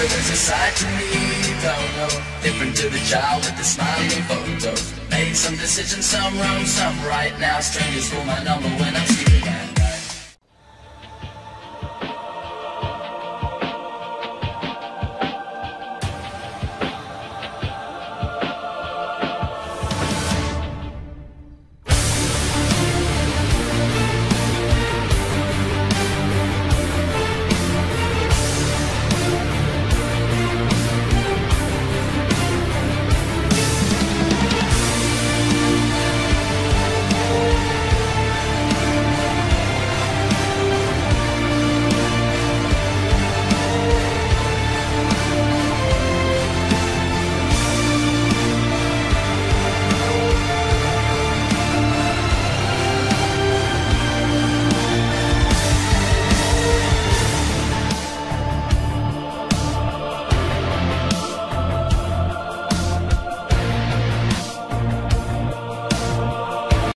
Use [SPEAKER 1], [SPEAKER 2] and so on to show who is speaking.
[SPEAKER 1] But there's a side to me you don't know. Different to the child with the smiling photos. Made some decisions, some wrong, some right. Now strangers call my number when I'm sleeping